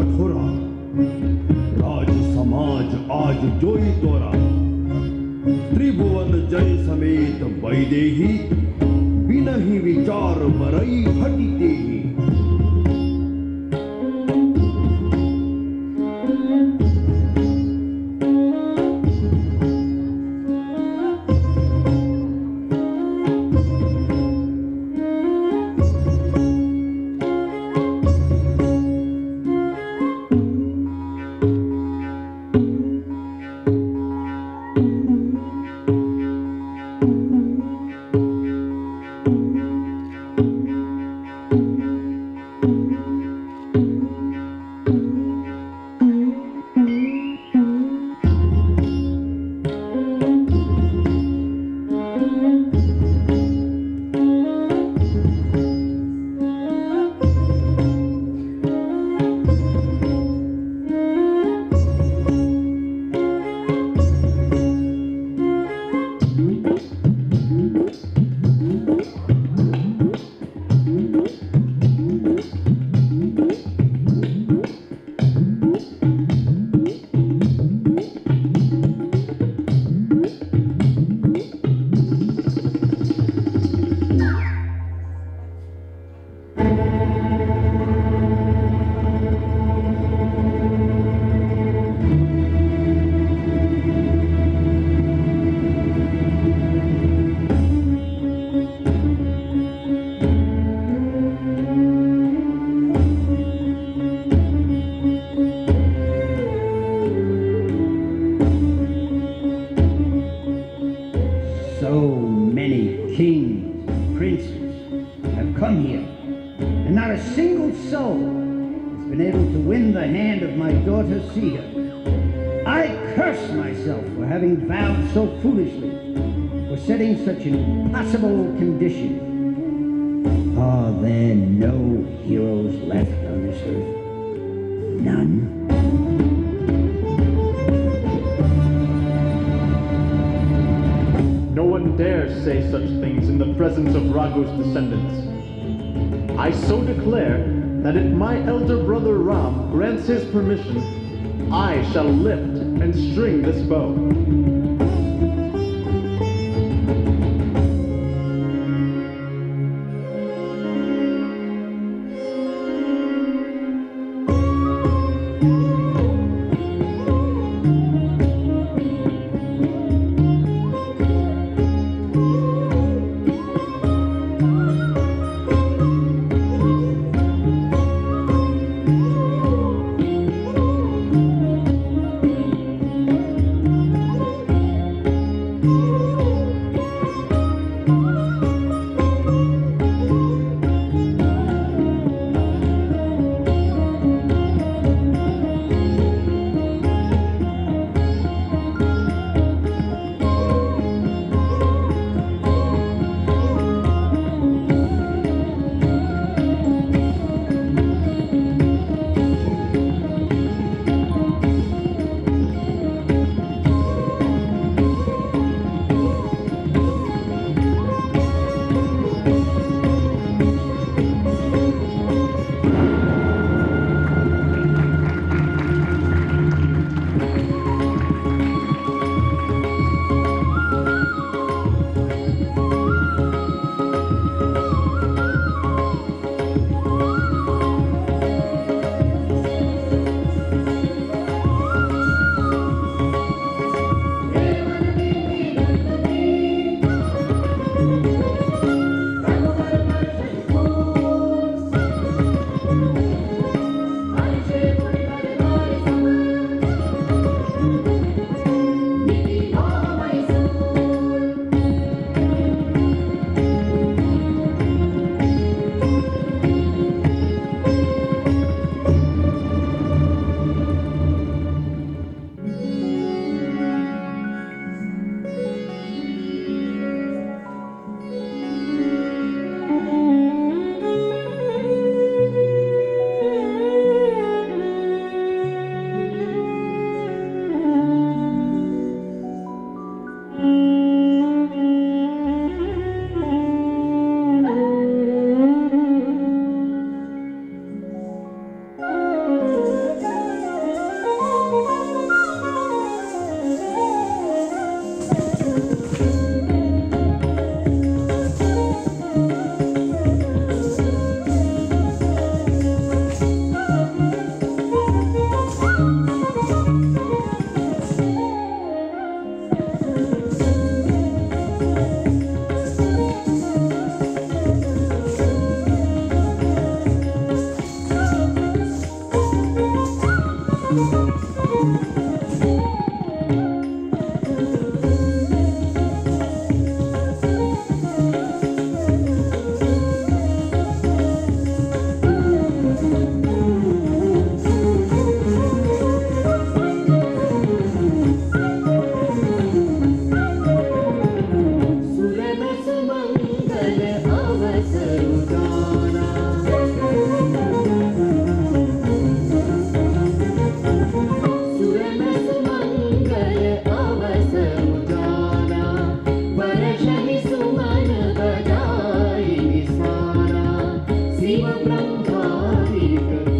कठोरा। राज, समाज, आज जोई तोरा। त्रिभुवन जय समेत वैदेही ही विचार मरई हटिते Thank permission, Viva Blanca Rica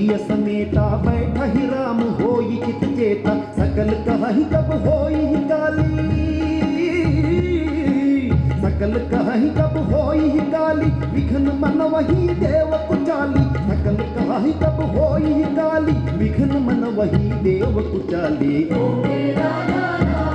सिय समेता, बैठहि राम होई चित चेता। सकल कहहि कब होई काली? सकल होई काली? मन वही देव कुचाली। सकल होई काली? मन वही देव कुचाली। अज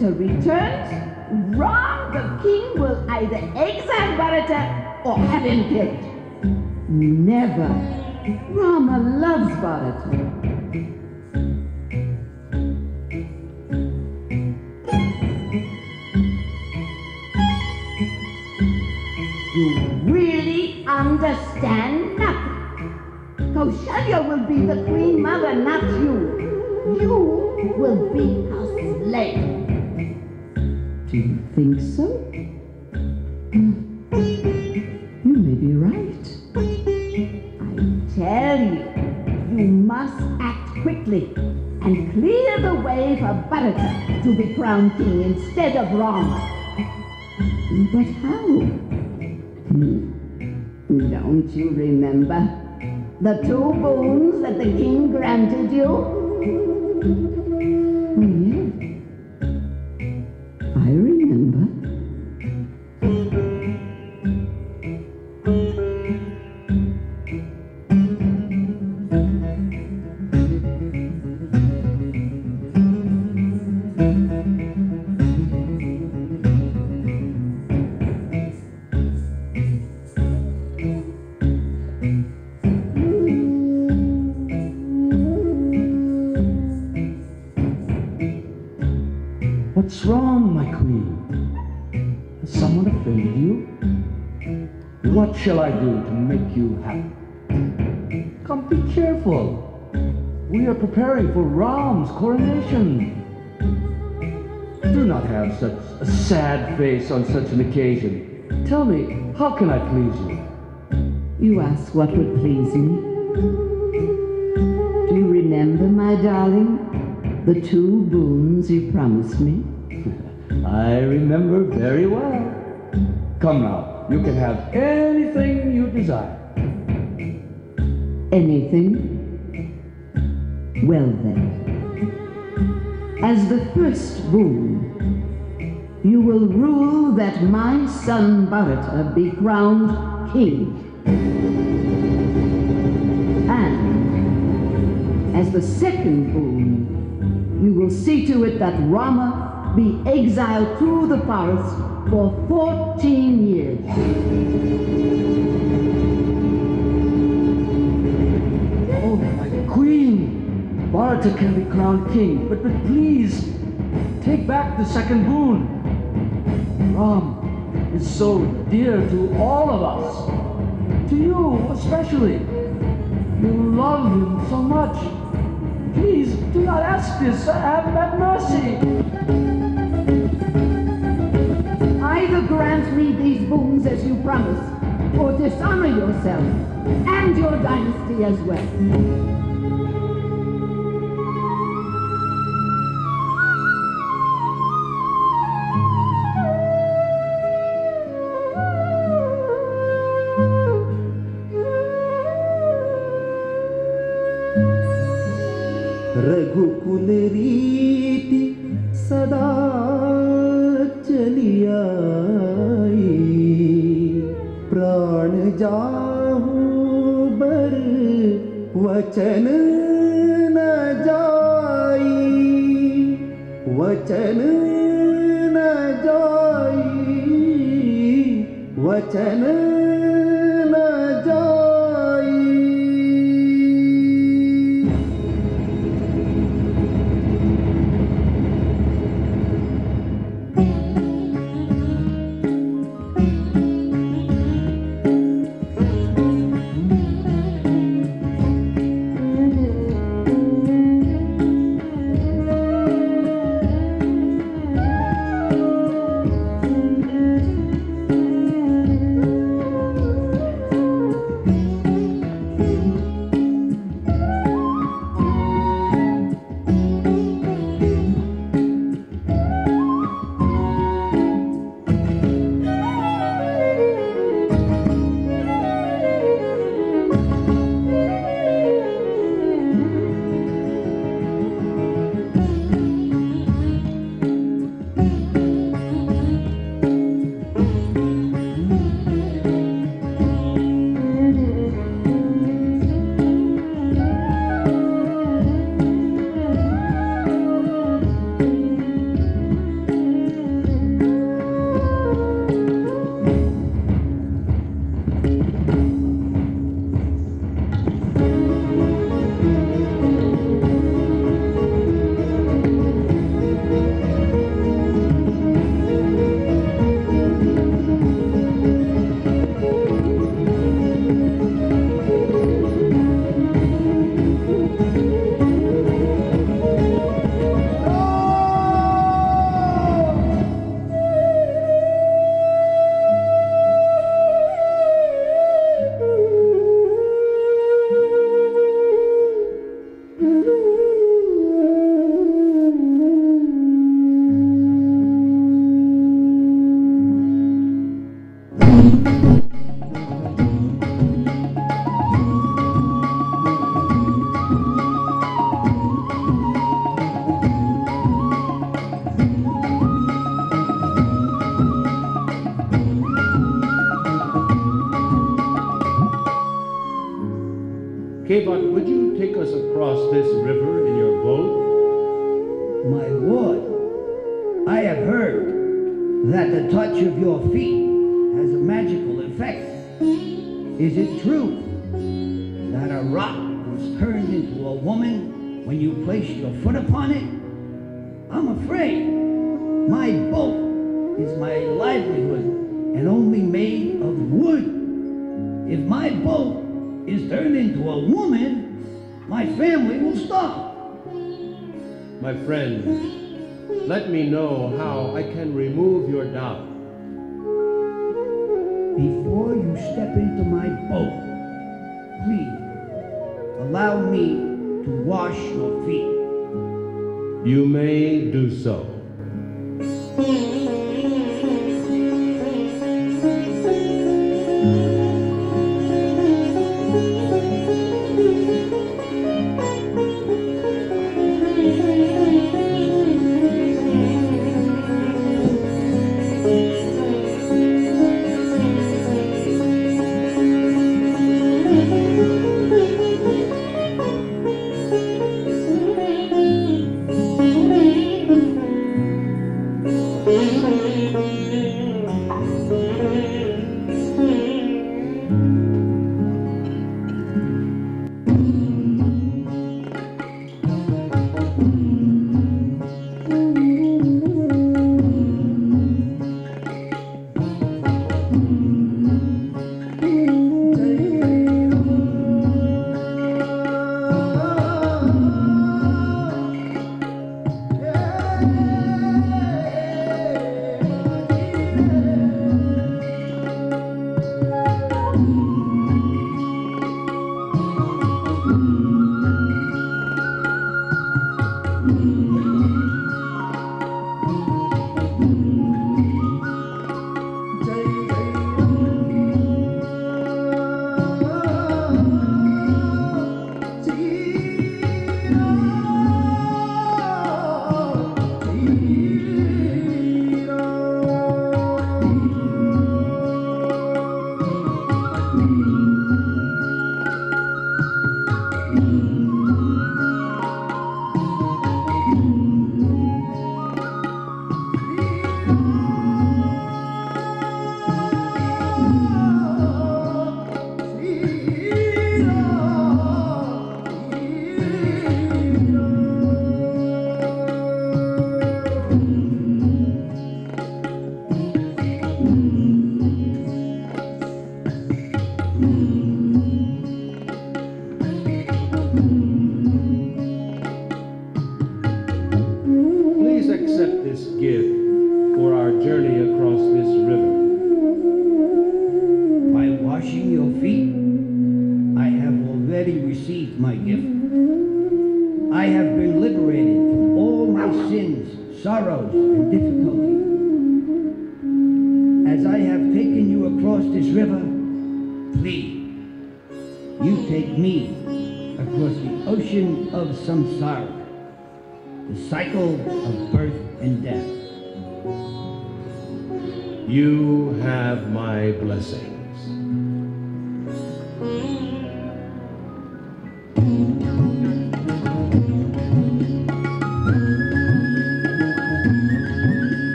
Bharata returns, the king will either exile Bharata or have him killed. Never. Rama loves Bharata. You really understand nothing. Kaushalya will be the queen mother, not you. You will be her slave. Do you think so? You may be right. I tell you, you must act quickly and clear the way for Bharata to be crowned king instead of Rama. But how? Hmm. Don't you remember the two boons that the king granted you? Shall I do to make you happy? Come, be cheerful. We are preparing for Ram's coronation. Do not have such a sad face on such an occasion. Tell me, how can I please you? You ask what would please me. Do you remember, my darling, the two boons you promised me? I remember very well. Come now, you can have anything you desire. Anything? Well then, as the first boon, you will rule that my son Bharata be crowned king. And as the second boon, you will see to it that Rama be exiled to the forest for 14 years. Oh, my queen! Bharata can be crowned king, but, but please, take back the second boon. Ram is so dear to all of us. To you especially. You love him so much. Please, do not ask this. Have, have mercy. Either grant me these boons as you promised, or dishonor yourself and your dynasty as well.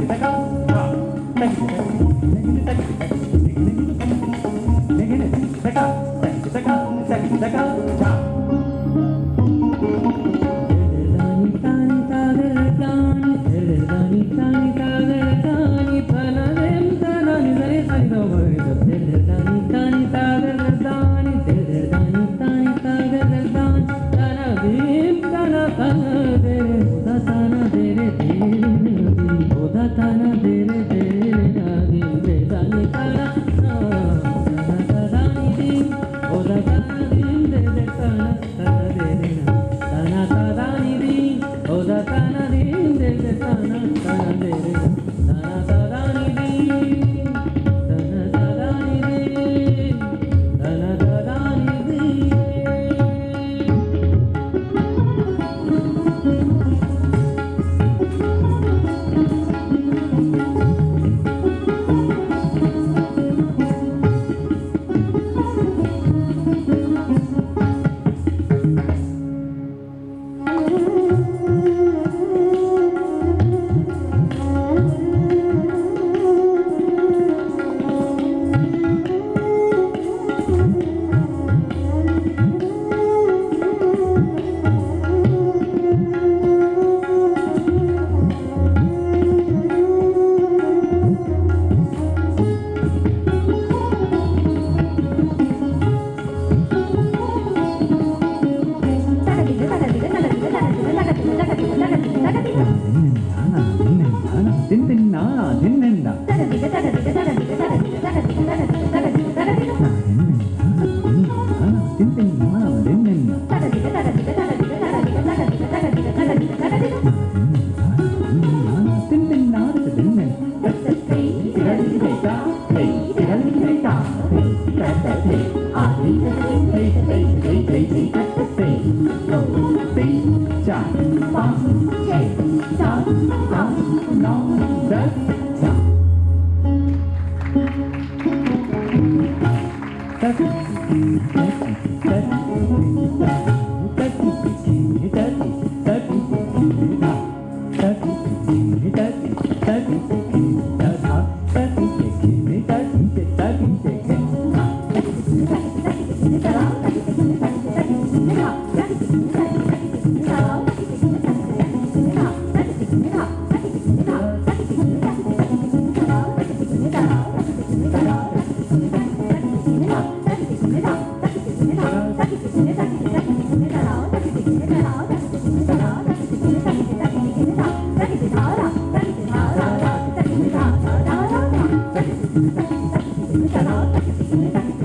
Shiva 好打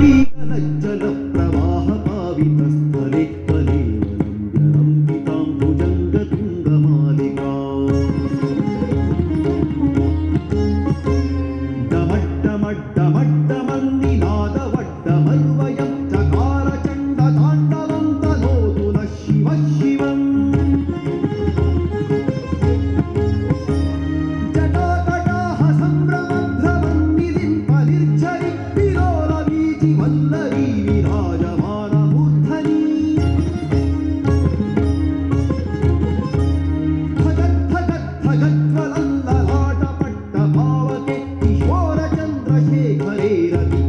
be Ramira.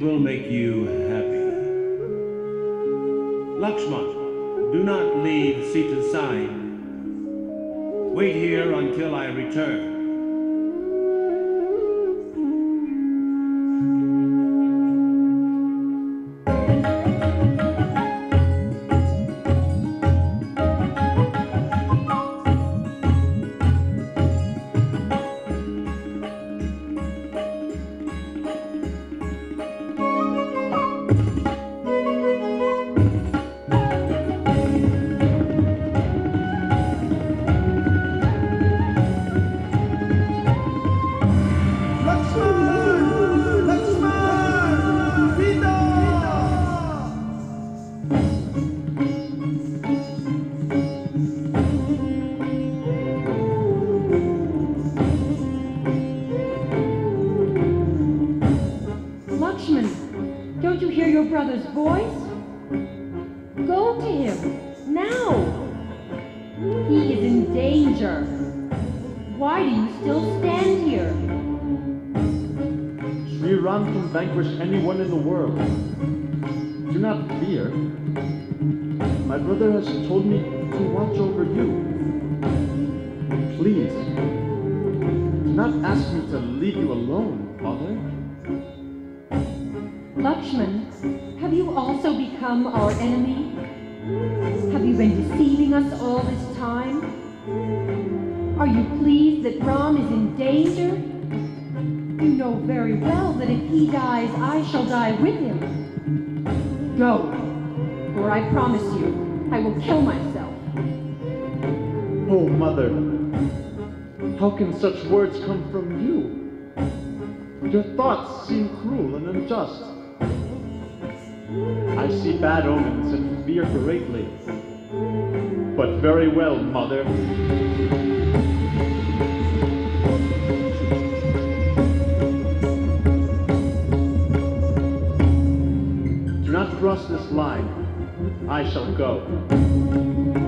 will make you all this time? Are you pleased that Ram is in danger? You know very well that if he dies, I shall die with him. Go, or I promise you, I will kill myself. Oh, mother, how can such words come from you? Your thoughts seem cruel and unjust. I see bad omens and fear greatly. But very well, mother. Do not cross this line. I shall go.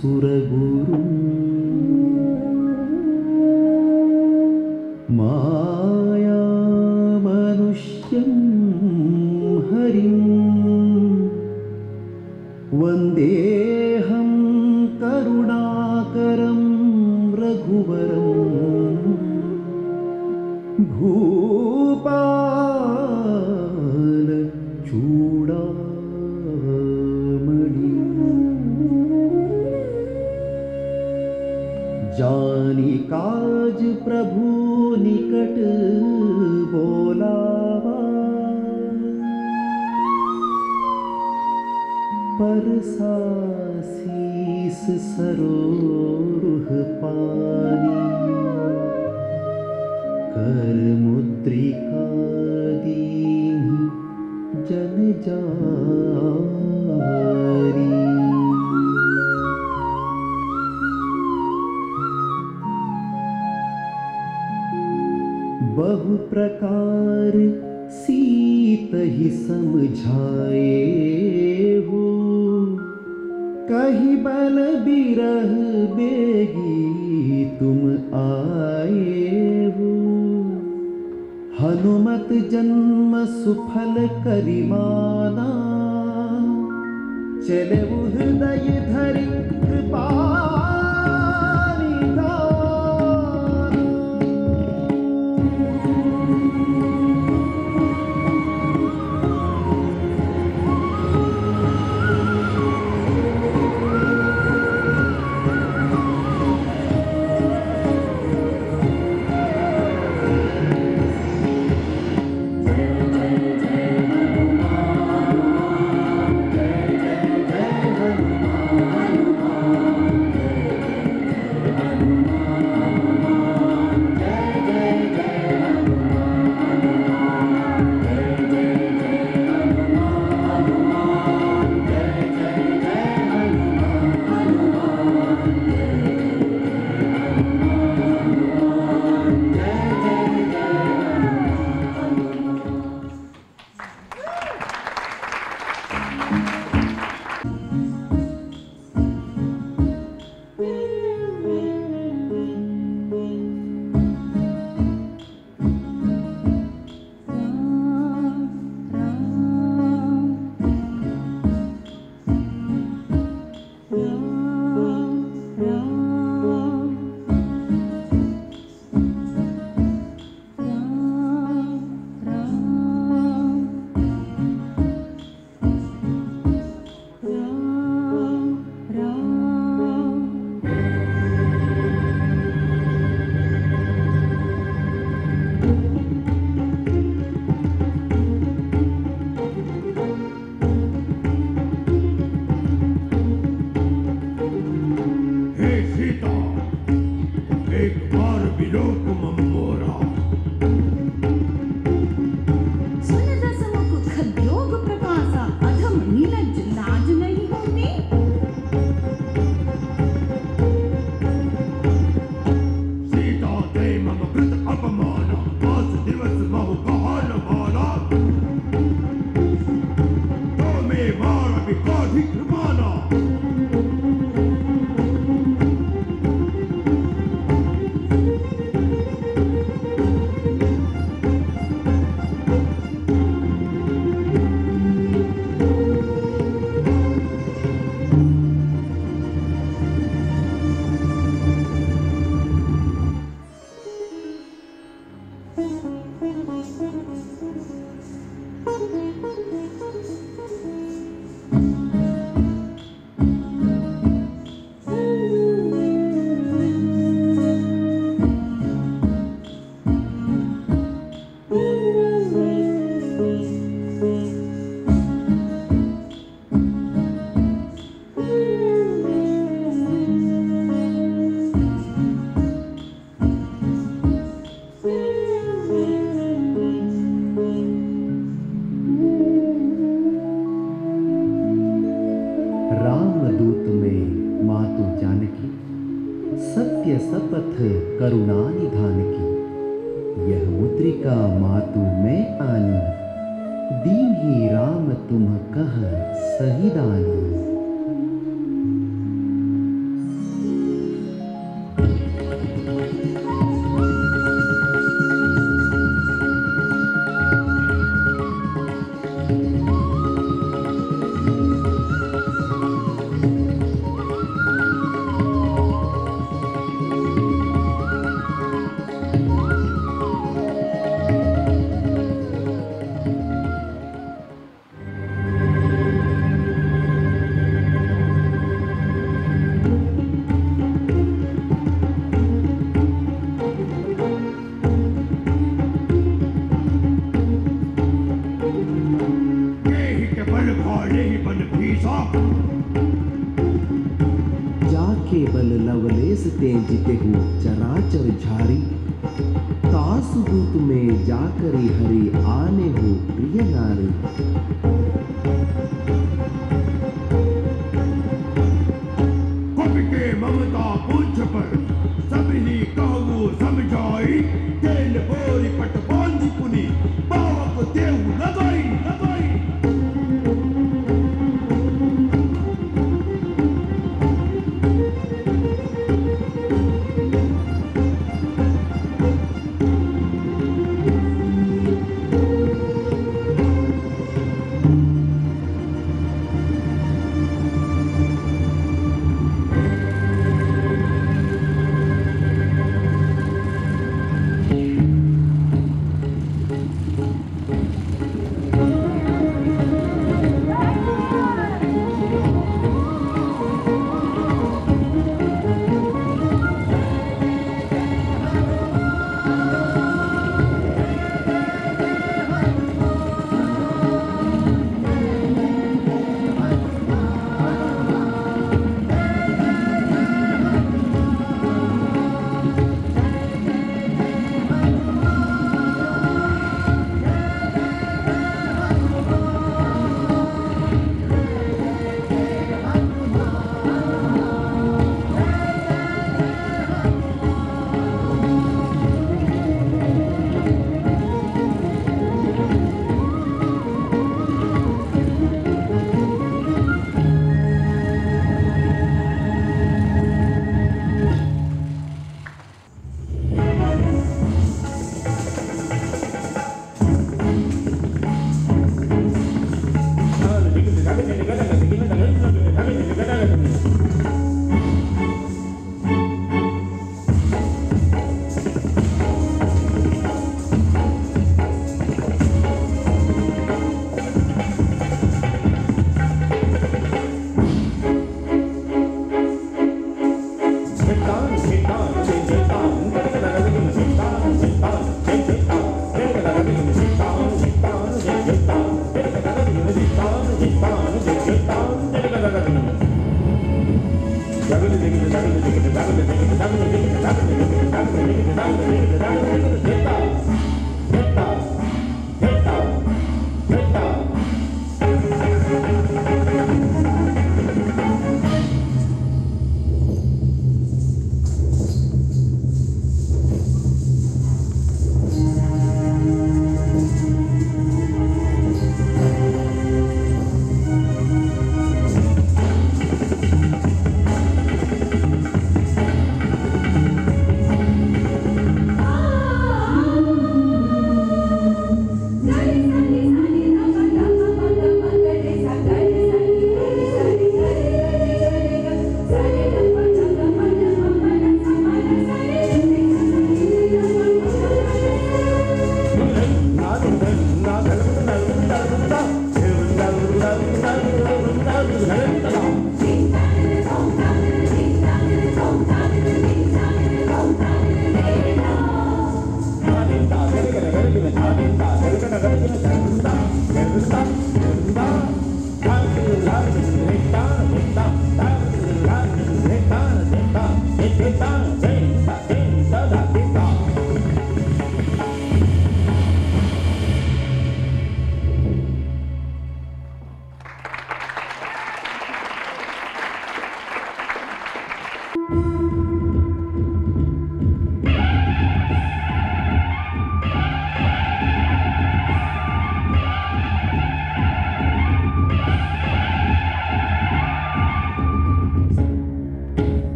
ಸುರಗು hey 잘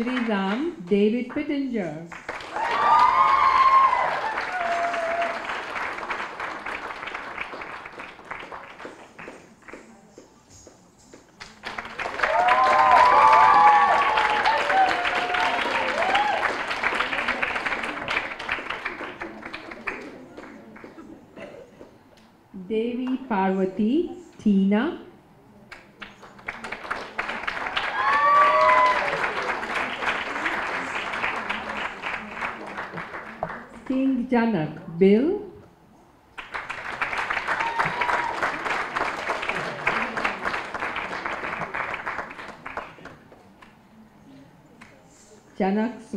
Shri Ram David Pittenger.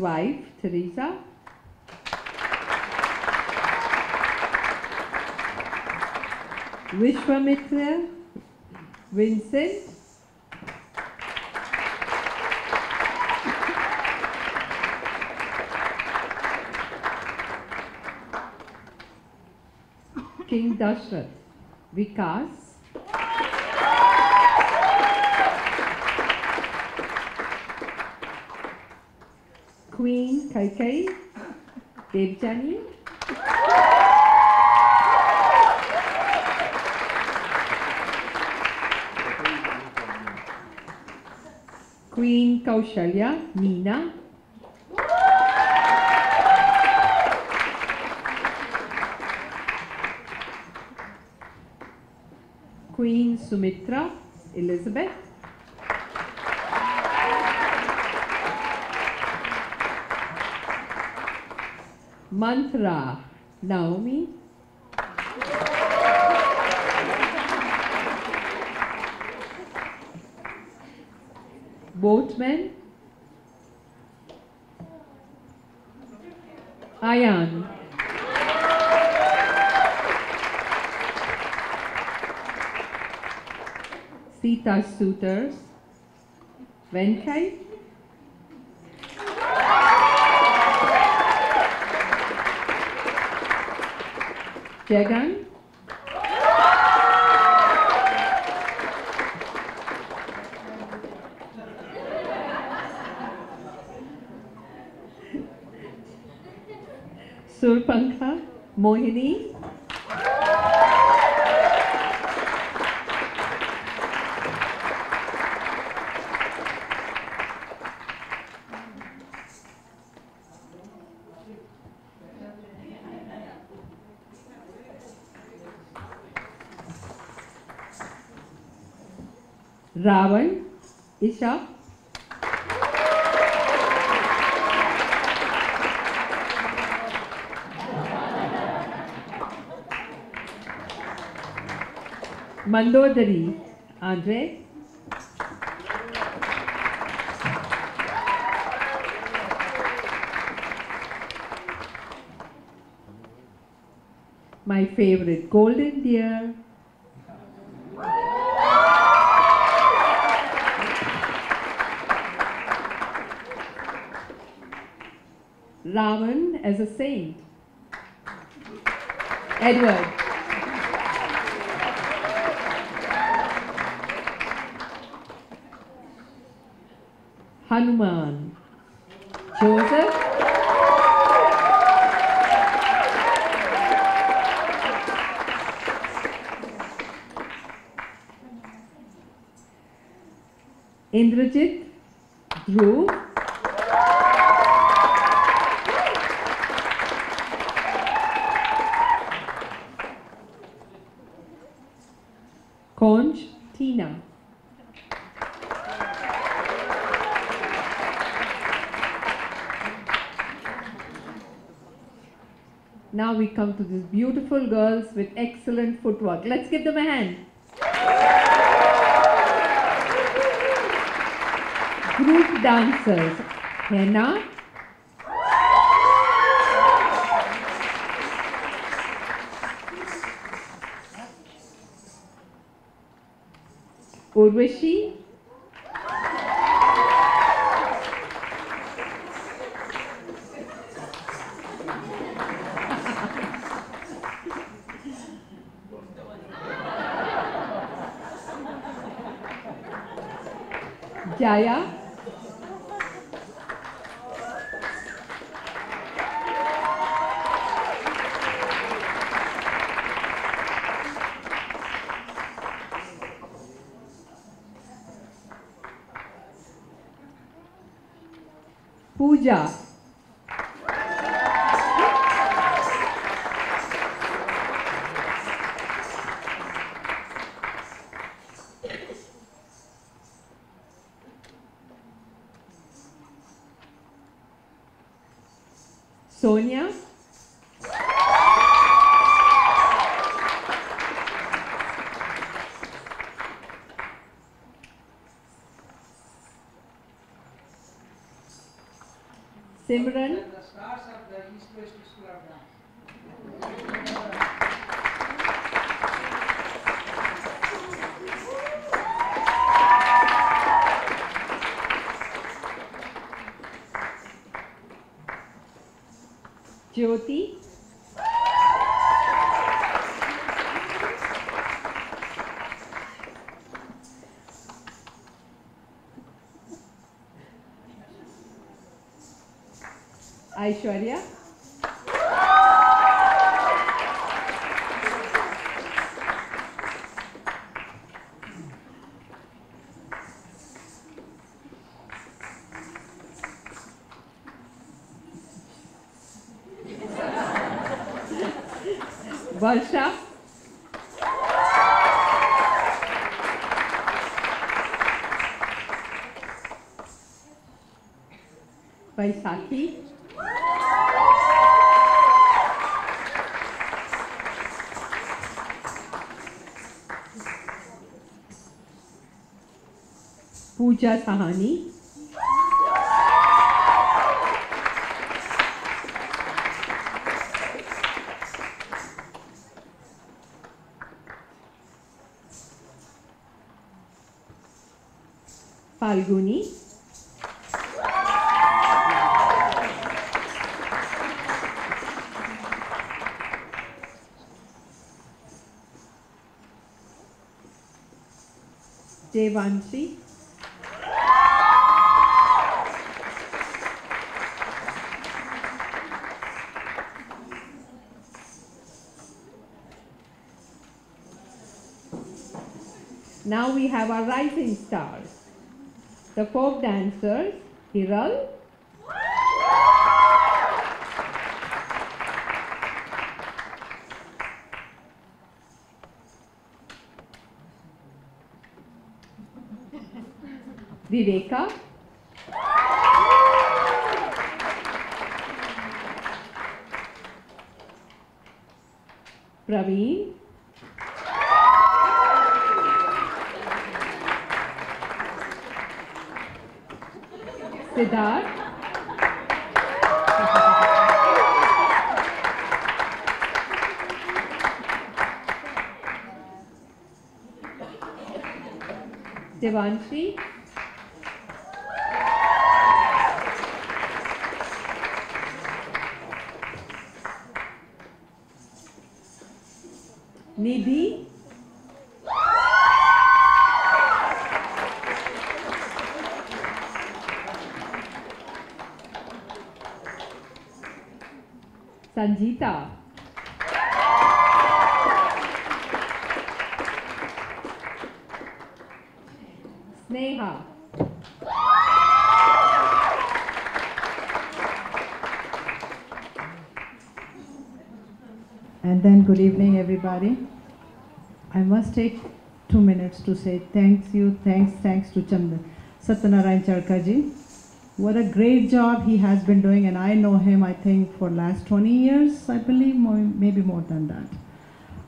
Wife Teresa. Vishwamitra Vincent. King Dashrath Vikas. Queen Kaikeyi Devjani. Queen Kaushalya Meena. Queen Sumitra Elizabeth. Manthara Naomi. Boatman Ayan. Sita Suitors Venkai Lehrgang. Mandodari Andre My favorite golden deer Ravan as a saint. Edward. Hanuman. Now we come to these beautiful girls with excellent footwork. Let's give them a hand. Group dancers. Henna. Urvashi. Simran Aishwarya. Pooja Sahani. Falguni. Devanshi. Now we have our rising stars. The folk dancers, Hiral, Viveka, Praveen, Siddharth, Devanshi, to say thanks you, thanks, thanks to Chand- Satyanarayan Charkaji. What a great job he has been doing, and I know him, I think, for last 20 years, I believe, maybe more than that.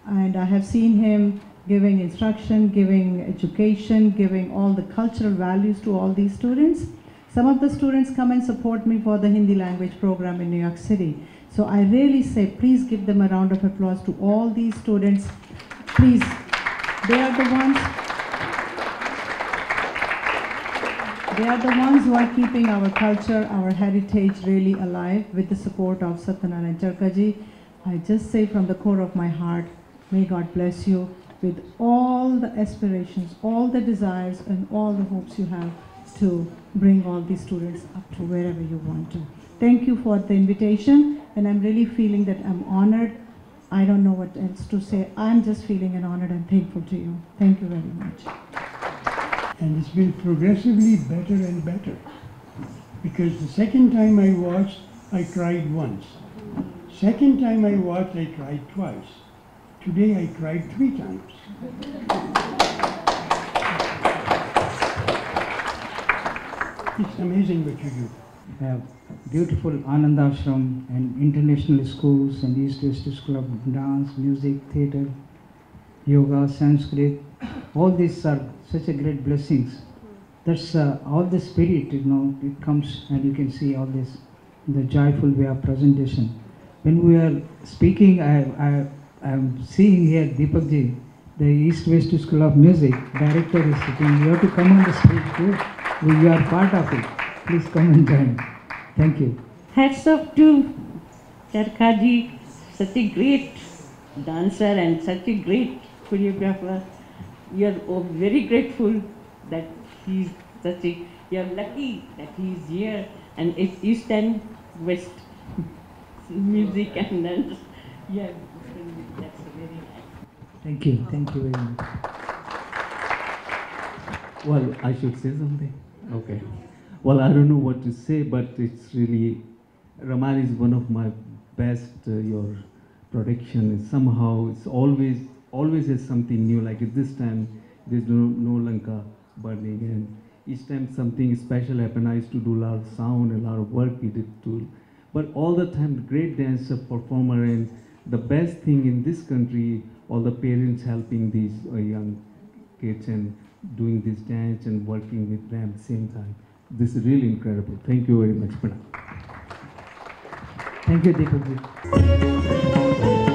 And I have seen him giving instruction, giving education, giving all the cultural values to all these students. Some of the students come and support me for the Hindi language program in New York City. So I really say, please give them a round of applause to all these students. Please, they are the ones. They are the ones who are keeping our culture, our heritage really alive with the support of Satyanarayan Charkaji. I just say from the core of my heart, may God bless you with all the aspirations, all the desires, and all the hopes you have to bring all these students up to wherever you want to. Thank you for the invitation, and I'm really feeling that I'm honored. I don't know what else to say. I'm just feeling an honored and thankful to you. Thank you very much. And it's been progressively better and better. because the second time I watched, I cried once. Second time I watched, I cried twice. Today I cried three times. It's amazing what you do. have beautiful Anand Ashram and international schools and East West School of Dance, Music, Theatre, Yoga, Sanskrit. All these are such a great blessings. That's uh, all the spirit, you know, it comes and you can see all this, the joyful way of presentation. When we are speaking, I, I, I'm seeing here Deepak ji, the East West School of Music, director is sitting. You have to come on the stage too. You are part of it. Please come and join. Thank you. Hats off to Charkaji, such a great dancer and such a great choreographer. You are oh, very grateful that he's such a, you are lucky that he's here and it's East and West music and dance. Yeah, that's very nice. Thank you. Thank you very much. Well, I should say something. Okay. Well, I don't know what to say, but it's really Raman is one of my best. Uh, your production is somehow it's always always has something new. Like this time, there's no no Lanka burning, and each time something special happened, I used to do a lot of sound, a lot of work we did too. But all the time, great dancer, performer, and the best thing in this country, all the parents helping these uh, young kids and doing this dance and working with them at the same time. This is really incredible. Thank you very much, Pranam. Thank you, Deepak.